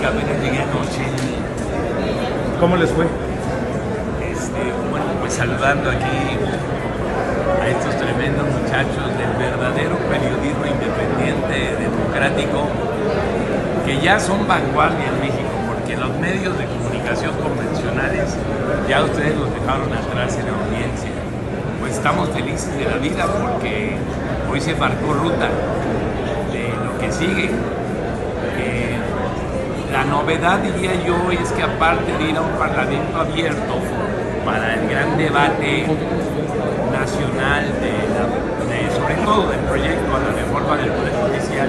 apenas llegué anoche. ¿Cómo les fue? Este, bueno, pues saludando aquí a estos tremendos muchachos del verdadero periodismo independiente, democrático, que ya son vanguardia en México, porque los medios de comunicación convencionales ya ustedes los dejaron atrás en la audiencia. Pues estamos felices de la vida porque hoy se marcó ruta de lo que sigue. Eh, la novedad, diría yo, es que aparte de ir a un parlamento abierto para el gran debate nacional, sobre todo del proyecto a la reforma del Poder Judicial,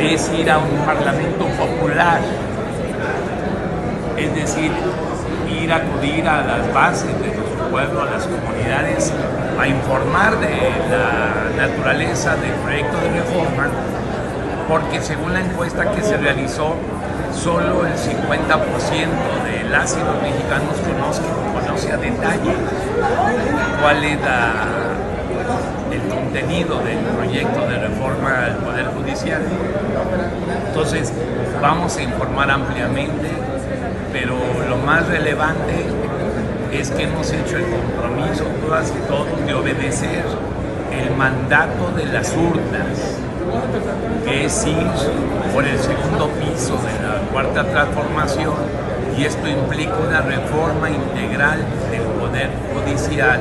es ir a un parlamento popular, es decir, ir a acudir a las bases de nuestro pueblo, a las comunidades, a informar de la naturaleza del proyecto de reforma, porque según la encuesta que se realizó, solo el 50% de las y los mexicanos conoce, conoce a detalle cuál es la- el contenido del proyecto de reforma al Poder Judicial. Entonces, vamos a informar ampliamente, pero lo más relevante es que hemos hecho el compromiso, todas y todos, de obedecer el mandato de las urnas, que ir por el segundo piso de la cuarta transformación, y esto implica una reforma integral del Poder Judicial,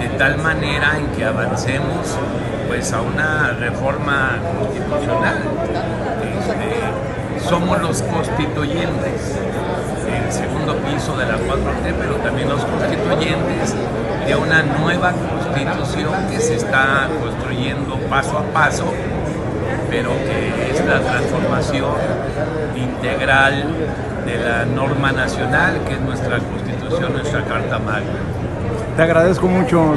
de tal manera en que avancemos pues a una reforma constitucional. Este, somos los constituyentes, el piso de la 4T, pero también los constituyentes de una nueva constitución que se está construyendo paso a paso, pero que es la transformación integral de la norma nacional, que es nuestra constitución, nuestra Carta Magna. Te agradezco mucho.